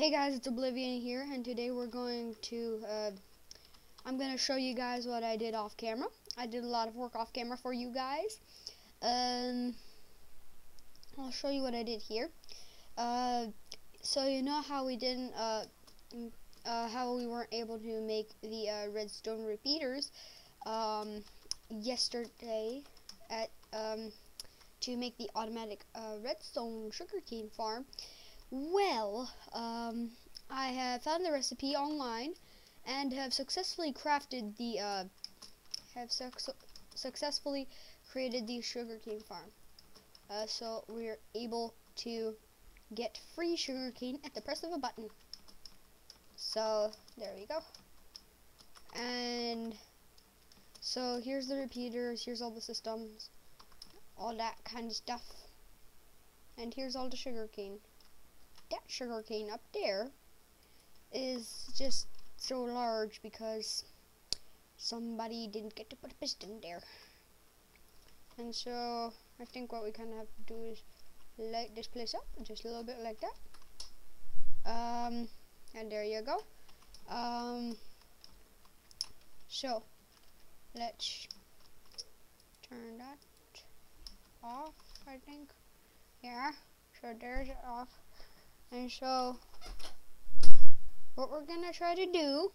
Hey guys, it's Oblivion here, and today we're going to, uh, I'm going to show you guys what I did off camera. I did a lot of work off camera for you guys. Um, I'll show you what I did here. Uh, so you know how we didn't, uh, uh, how we weren't able to make the uh, redstone repeaters um, yesterday at, um, to make the automatic uh, redstone sugarcane farm. Well, um, I have found the recipe online and have successfully crafted the, uh, have su successfully created the sugarcane farm. Uh, so we're able to get free sugarcane at the press of a button. So, there we go. And, so here's the repeaters, here's all the systems, all that kind of stuff. And here's all the sugarcane that sugar cane up there is just so large because somebody didn't get to put a piston there. And so I think what we kind of have to do is light this place up just a little bit like that. Um, and there you go. Um, so let's turn that off, I think. Yeah, so there's it off. And so, what we're to try to do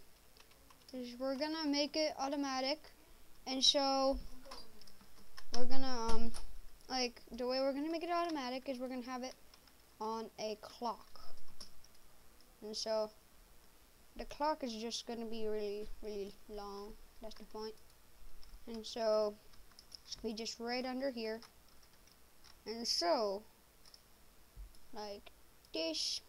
is we're to make it automatic. And so, we're to, um, like, the way we're to make it automatic is we're to have it on a clock. And so, the clock is just to be really, really long. That's the point. And so, be just right under here. And so, like dish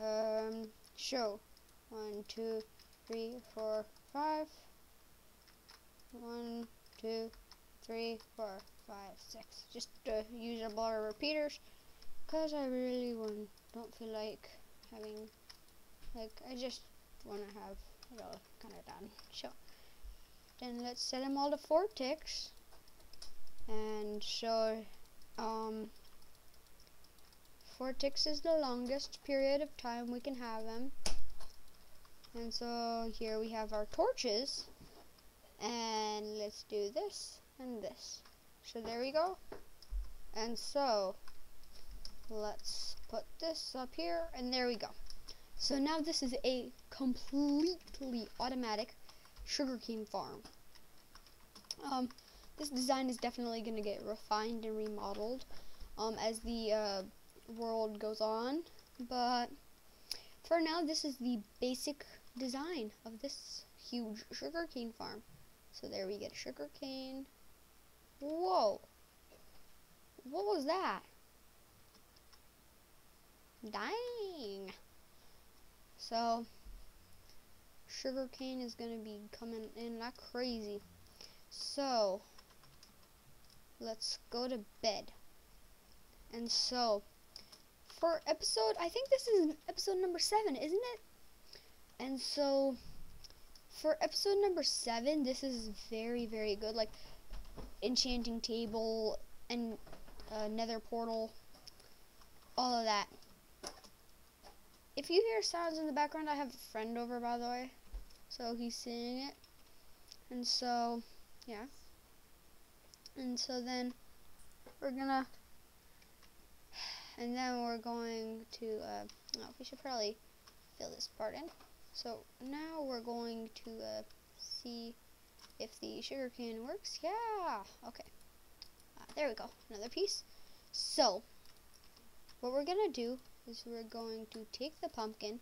um show. One two three four five. One two three four five six. Just uh, use a lot of repeaters because I really want, don't feel like having like I just want to have it all kind of done. So then let's set them all to four ticks and so um Ticks is the longest period of time we can have them. And so here we have our torches. And let's do this and this. So there we go. And so let's put this up here and there we go. So now this is a completely automatic sugarcane farm. Um, this design is definitely going to get refined and remodeled um, as the uh, world goes on. But for now, this is the basic design of this huge sugarcane farm. So there we get sugarcane. Whoa. What was that? Dang. So, sugarcane is going to be coming in like crazy. So, let's go to bed. And so, for episode, I think this is episode number seven, isn't it? And so, for episode number seven, this is very, very good. Like, enchanting table and uh, nether portal, all of that. If you hear sounds in the background, I have a friend over, by the way. So he's seeing it. And so, yeah. And so then, we're gonna and then we're going to, uh, oh, we should probably fill this part in. So now we're going to uh, see if the sugar cane works. Yeah, okay. Uh, there we go, another piece. So, what we're going to do is we're going to take the pumpkin,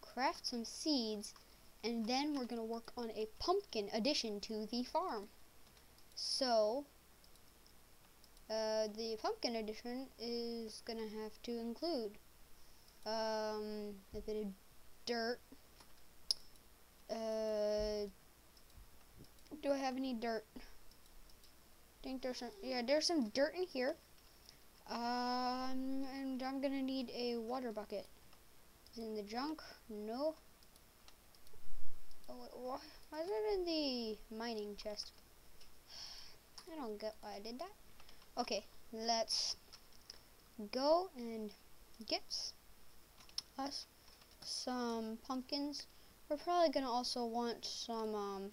craft some seeds, and then we're going to work on a pumpkin addition to the farm. So, uh, the pumpkin edition is gonna have to include um, a bit of dirt. Uh, do I have any dirt? I think there's some. Yeah, there's some dirt in here. Um, and I'm gonna need a water bucket. Is in the junk? No. Oh, wait, why, why is it in the mining chest? I don't get why I did that. Okay, let's go and get us some pumpkins. We're probably gonna also want some um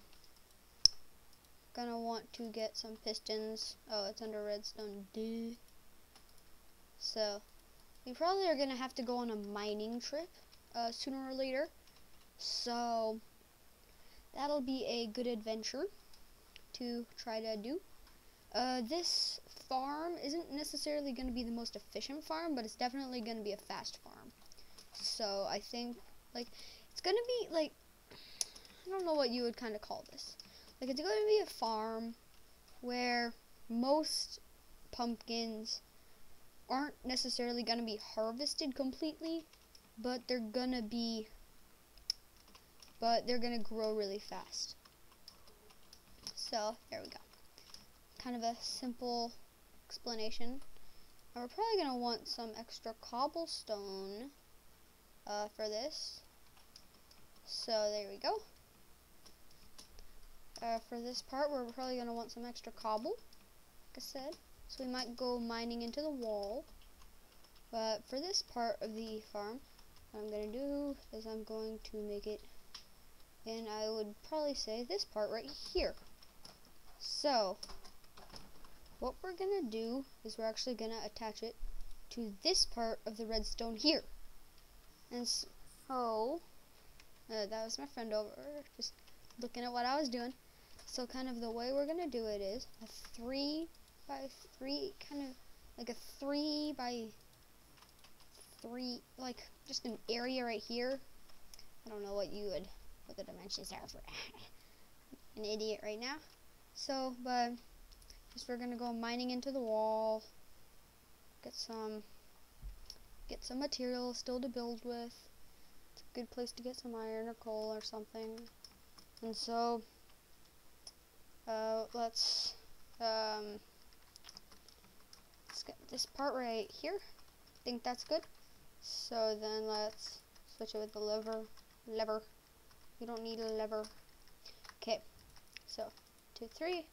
gonna want to get some pistons. Oh, it's under redstone. Duh. So we probably are gonna have to go on a mining trip uh, sooner or later. So that'll be a good adventure to try to do. Uh, this farm isn't necessarily going to be the most efficient farm, but it's definitely going to be a fast farm. So I think, like, it's going to be, like, I don't know what you would kind of call this. Like, it's going to be a farm where most pumpkins aren't necessarily going to be harvested completely, but they're going to be, but they're going to grow really fast. So, there we go kind of a simple explanation. And we're probably going to want some extra cobblestone uh, for this. So there we go. Uh, for this part, we're probably going to want some extra cobble, like I said. So we might go mining into the wall. But for this part of the farm, what I'm going to do is I'm going to make it, and I would probably say this part right here. So, what we're gonna do is we're actually gonna attach it to this part of the redstone here. And so, uh, that was my friend over, just looking at what I was doing. So kind of the way we're gonna do it is a three by three, kind of like a three by three, like just an area right here. I don't know what you would, what the dimensions are for an idiot right now. So, but is we're gonna go mining into the wall, get some get some material still to build with. It's a good place to get some iron or coal or something. And so uh, let's um, let's get this part right here. I think that's good. So then let's switch it with the lever. Lever. We don't need a lever. Okay. So two, three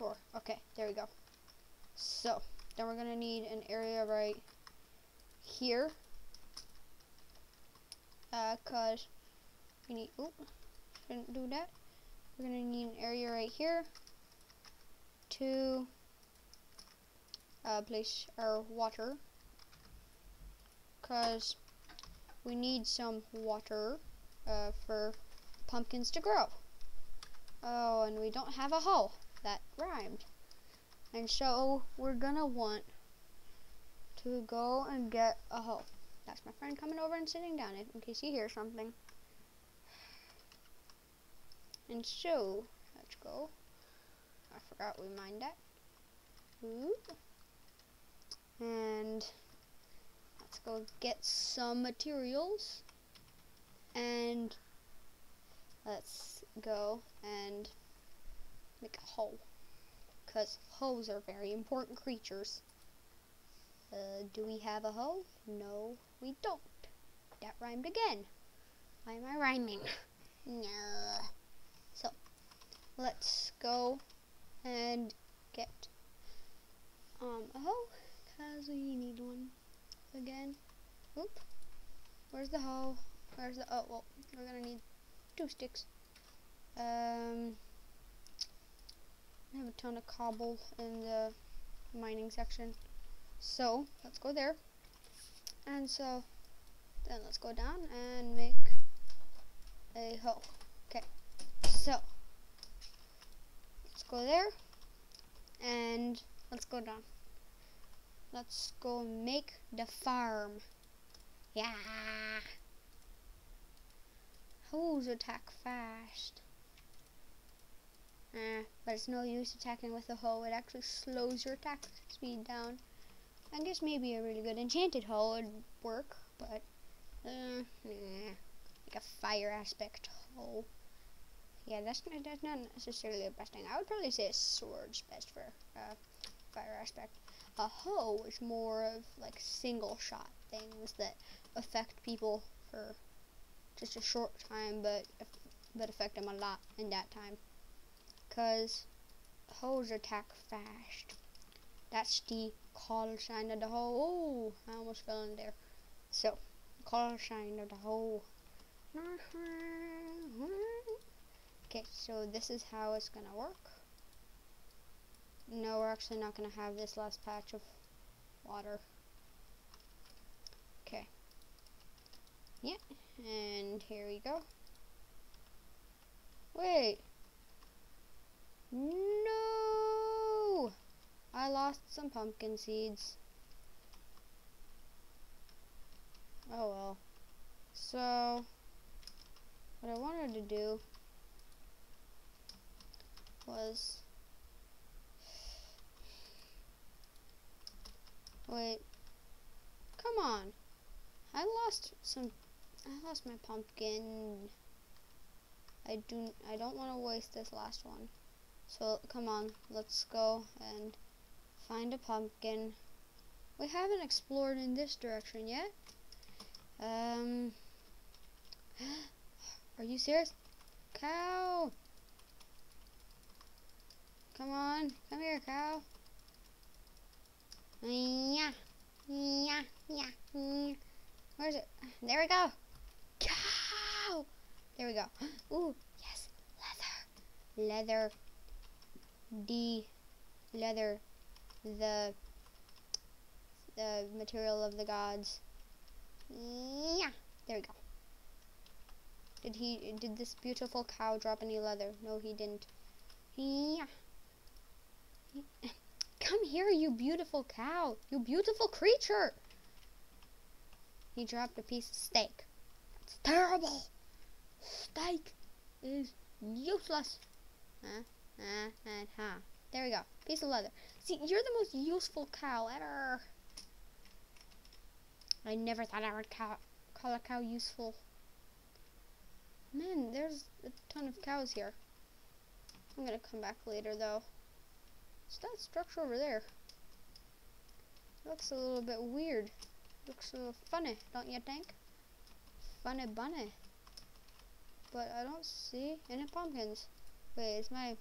four. Okay, there we go. So, then we're to need an area right here. Uh, cause we need, oop, shouldn't do that. We're to need an area right here to uh, place our water. Cause we need some water uh, for pumpkins to grow. Oh, and we don't have a hole that rhymed. And so we're gonna want to go and get a hoe. That's my friend coming over and sitting down in case you hear something. And so, let's go. I forgot we mined that. Oop. And let's go get some materials. And let's go and make a hoe. Because hoes are very important creatures. Uh, do we have a hoe? No, we don't. That rhymed again. Why am I rhyming? no. So, let's go and get um, a hoe. Because we need one again. Oop. Where's the hoe? Where's the, oh, well, we're going to need two sticks. Um, I have a ton of cobble in the mining section. So, let's go there. And so, then let's go down and make a hoe. Okay, so, let's go there. And let's go down. Let's go make the farm. Yeah. Hoes attack fast. Eh, but it's no use attacking with a hoe. It actually slows your attack speed down. I guess maybe a really good enchanted hoe would work, but uh. Like a fire aspect hoe. Yeah, that's not, that's not necessarily the best thing. I would probably say a sword's best for uh, fire aspect. A hoe is more of like single shot things that affect people for just a short time, but but affect them a lot in that time because hoes attack fast. That's the call sign of the hoe. Oh, I almost fell in there. So, color shine of the whole. Okay, so this is how it's gonna work. No, we're actually not gonna have this last patch of water. Okay. Yeah, and here we go. Wait. No! I lost some pumpkin seeds. Oh well. So, what I wanted to do was wait come on I lost some I lost my pumpkin I do I don't want to waste this last one so come on let's go and find a pumpkin we haven't explored in this direction yet um are you serious cow Come on. Come here, cow. Yeah. Yeah. Yeah. Where's it? There we go. Cow. There we go. Ooh, yes. Leather. Leather. D. Leather. The. The material of the gods. Yeah. There we go. Did he, did this beautiful cow drop any leather? No, he didn't. Yeah. Come here, you beautiful cow. You beautiful creature. He dropped a piece of steak. That's terrible. Steak is useless. Huh? Uh, uh, huh. There we go. Piece of leather. See, you're the most useful cow ever. I never thought I would cow call a cow useful. Man, there's a ton of cows here. I'm gonna come back later though. What's that structure over there? Looks a little bit weird. Looks a little funny, don't you think? Funny bunny. But I don't see any pumpkins. Wait, is my...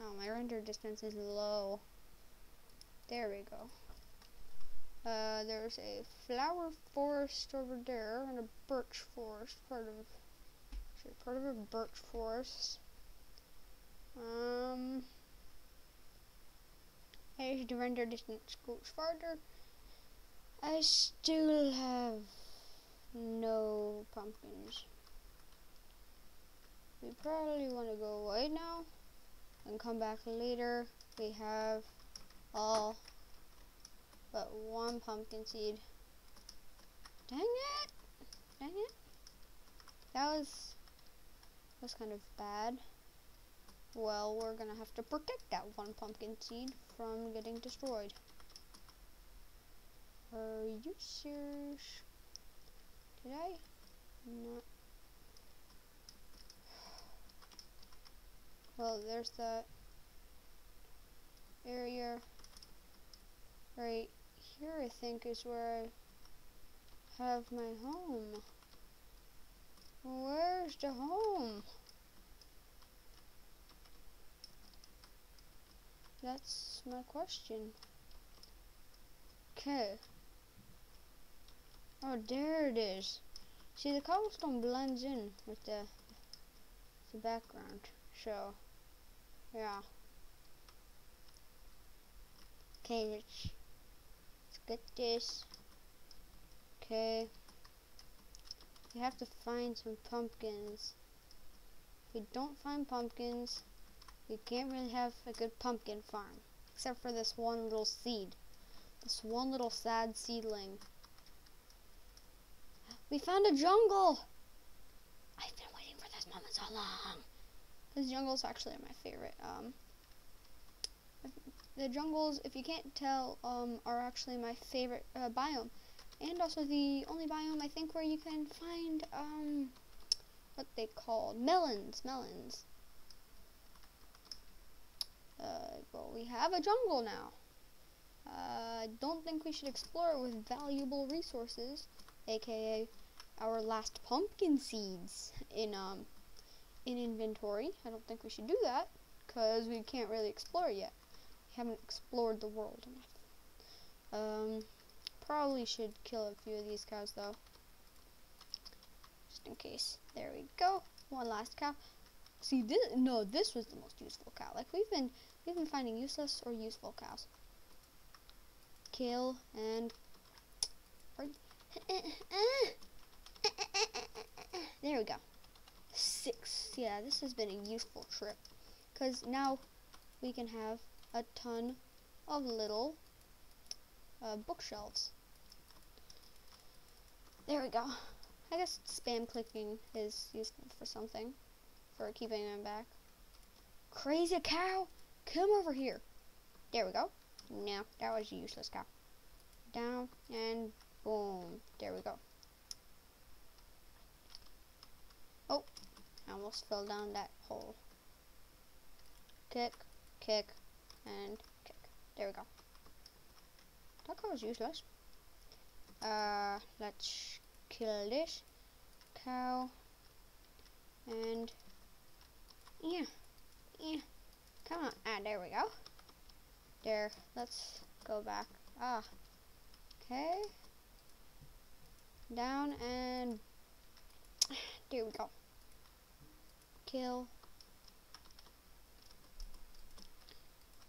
Oh, my render distance is low. There we go. Uh, there's a flower forest over there and a birch forest, part of, actually part of a birch forest. Um, as the render distance goes farther, I still have no pumpkins. We probably want to go away now and come back later. We have all but one pumpkin seed. Dang it! Dang it! That was was kind of bad. Well, we're gonna have to protect that one pumpkin seed from getting destroyed. Are you serious? Did I not? Well, there's that area right here, I think, is where I have my home. Where's the home? That's my question. Okay. Oh, there it is. See, the cobblestone blends in with the, the background. So, yeah. Okay, let's, let's get this. Okay. We have to find some pumpkins. If we don't find pumpkins, we can't really have a good pumpkin farm. Except for this one little seed. This one little sad seedling. We found a jungle! I've been waiting for this moment so long. This jungle's actually my favorite. Um, the jungles, if you can't tell, um, are actually my favorite uh, biome. And also the only biome, I think, where you can find, um, what they call melons. Melons. Uh, well, we have a jungle now. Uh, I don't think we should explore it with valuable resources, aka our last pumpkin seeds in um in inventory. I don't think we should do that because we can't really explore yet. We haven't explored the world enough. Um, probably should kill a few of these cows though. just in case. There we go. One last cow. See this? No, this was the most useful cow. Like we've been we've been finding useless or useful cows. Kill and there we go. Six. Yeah, this has been a useful trip because now we can have a ton of little uh, bookshelves. There we go. I guess spam clicking is useful for something, for keeping them back. Crazy cow, come over here. There we go. No, that was a useless cow. Down and boom. There we go. Oh, I almost fell down that hole. Kick, kick, and kick. There we go. That cow was useless. Uh, let's kill this cow. And, yeah, yeah. Come on. Ah, there we go. There. Let's go back. Ah. Okay. Down and there we go. Kill.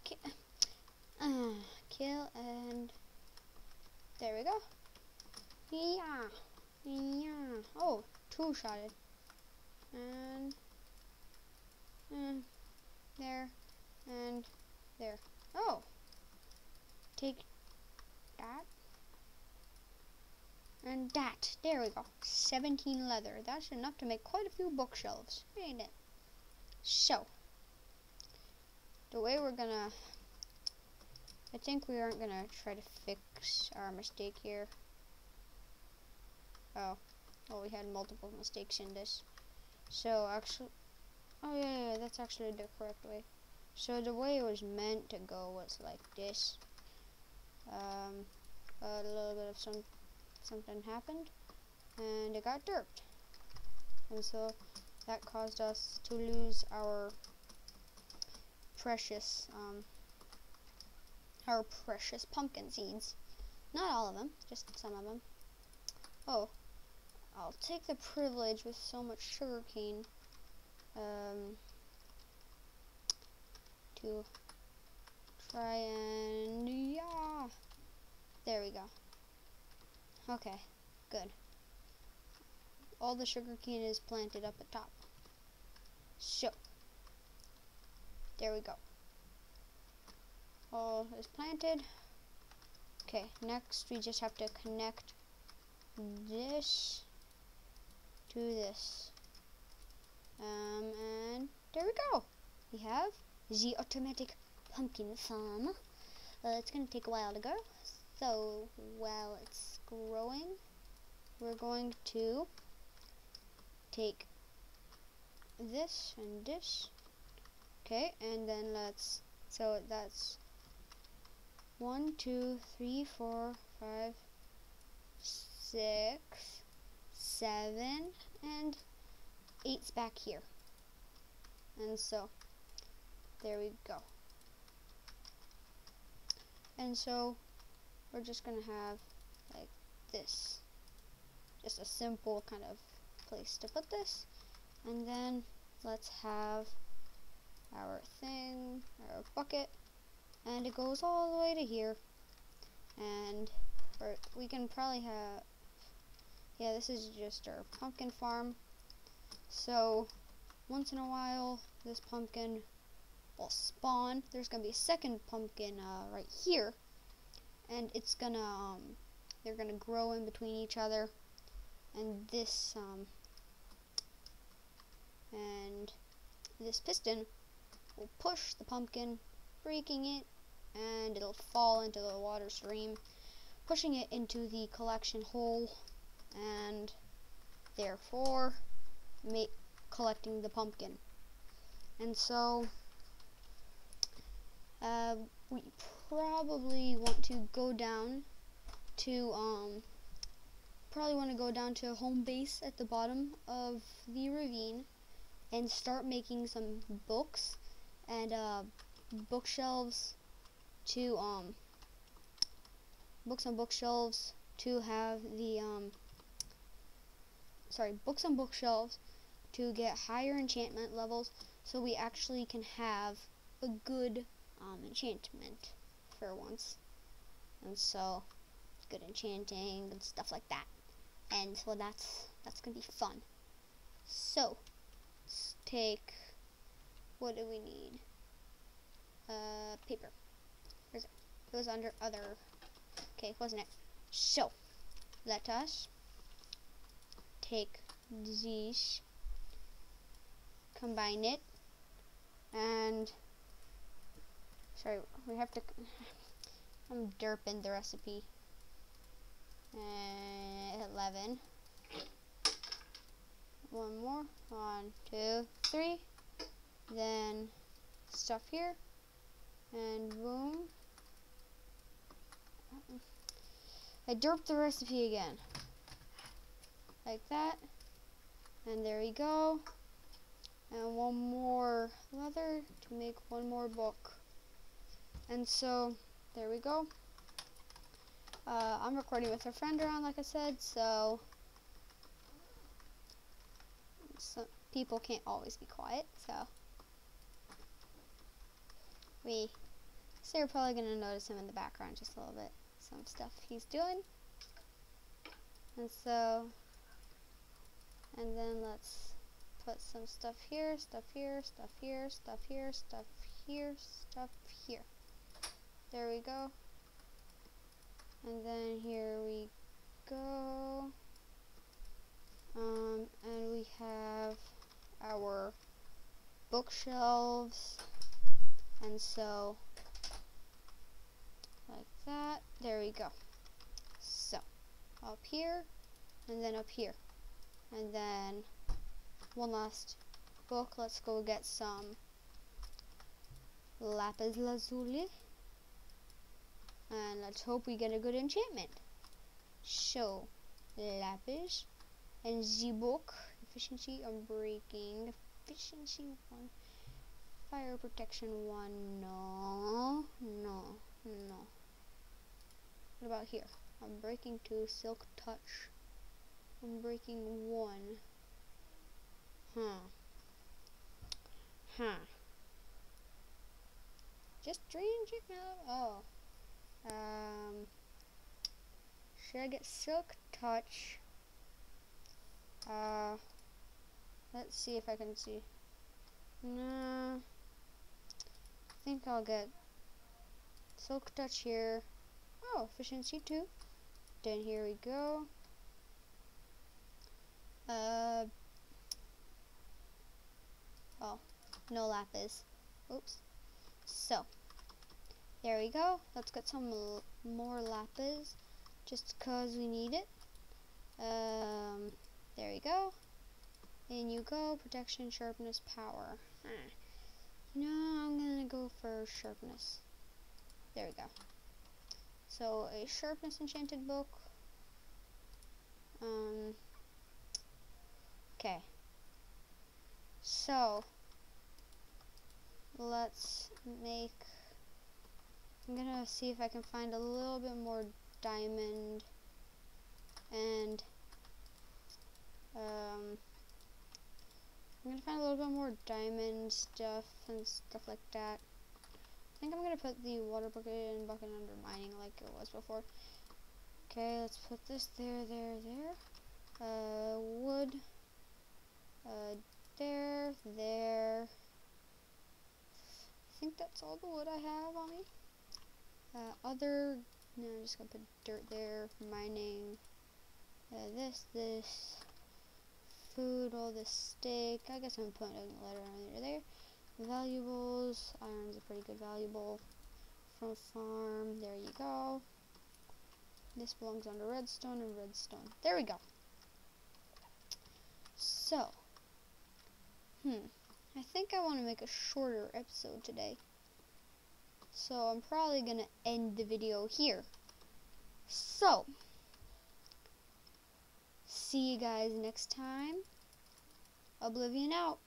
Ki uh, kill and there we go. Yeah. Yeah. Oh, two shotted. And, and there and there. Oh. Take that and that. There we go. 17 leather. That's enough to make quite a few bookshelves, ain't it? So, the way we're gonna... I think we aren't gonna try to fix our mistake here. Oh. Well, we had multiple mistakes in this. So, actually... Oh, yeah, yeah, that's actually the correct way. So, the way it was meant to go was like this. Um, a little bit of some something happened and it got derped. And so that caused us to lose our precious, um, our precious pumpkin seeds. Not all of them, just some of them. Oh, I'll take the privilege with so much sugarcane um, to try and, yeah, there we go. Okay, good. All the sugar cane is planted up at top. So, there we go. All is planted. Okay, next we just have to connect this to this. Um, and there we go. We have the automatic pumpkin farm. Uh, it's going to take a while to go. So, while it's growing, we're going to take this and this. Okay, and then let's, so that's one, two, three, four, five, six, seven, and eight's back here. And so, there we go. And so, we're just going to have like this. Just a simple kind of place to put this. And then let's have our thing, our bucket, and it goes all the way to here. And we can probably have, yeah, this is just our pumpkin farm. So once in a while, this pumpkin will spawn. There's gonna be a second pumpkin uh, right here, and it's gonna um, they're to grow in between each other. And this, um, and this piston will push the pumpkin, breaking it, and it'll fall into the water stream, pushing it into the collection hole, and therefore make collecting the pumpkin. And so uh, we probably want to go down to um, probably want to go down to home base at the bottom of the ravine and start making some books and uh, bookshelves to um, books on bookshelves to have the um, sorry, books on bookshelves to get higher enchantment levels so we actually can have a good um, enchantment once. And so, good enchanting and stuff like that. And so that's that's gonna be fun. So, let's take what do we need? Uh, paper. Where's it? It was under other. Okay, wasn't it? So, let us take these, combine it, and sorry, we have to. I'm derping the recipe. And 11. One more. One, two, three. Then stuff here. And boom. I derped the recipe again. Like that. And there we go. And one more leather to make one more book. And so, there we go. Uh, I'm recording with a friend around, like I said, so, so people can't always be quiet, so we, so you're probably going to notice him in the background just a little bit, some stuff he's doing, and so, and then let's put some stuff here, stuff here, stuff here, stuff here, stuff here, stuff here. There we go. And then here we go. Um, and we have our bookshelves. And so, like that. There we go. So, up here, and then up here. And then, one last book. Let's go get some lapis lazuli. And let's hope we get a good enchantment. So, lapis and the book. Efficiency unbreaking. Efficiency 1. Fire protection 1. No. No. No. What about here? Unbreaking 2. Silk touch. Unbreaking 1. Huh. Huh. Just strange now. Oh. Um, should I get Silk Touch? Uh, let's see if I can see. No, I think I'll get Silk Touch here. Oh, efficiency 2. Then here we go. Uh, oh, no lapis. Oops. So, there we go. Let's get some more lapis just because we need it. Um, there we go. In you go. Protection, sharpness, power. Hmm. No, I'm going to go for sharpness. There we go. So, a sharpness enchanted book. Um, okay. So, let's make I'm gonna see if I can find a little bit more diamond and um, I'm gonna find a little bit more diamond stuff and stuff like that. I think I'm gonna put the water bucket and bucket under mining like it was before. Okay, let's put this there, there, there. Uh, wood. Uh, there, there. I think that's all the wood I have on me. Uh, other, no, I'm just gonna put dirt there, mining, uh, this, this, food, all this steak, I guess I'm putting a letter under there, valuables, iron's a pretty good valuable, from farm, there you go, this belongs under redstone and redstone, there we go, so, hmm, I think I want to make a shorter episode today. So I'm probably going to end the video here. So, see you guys next time. Oblivion out.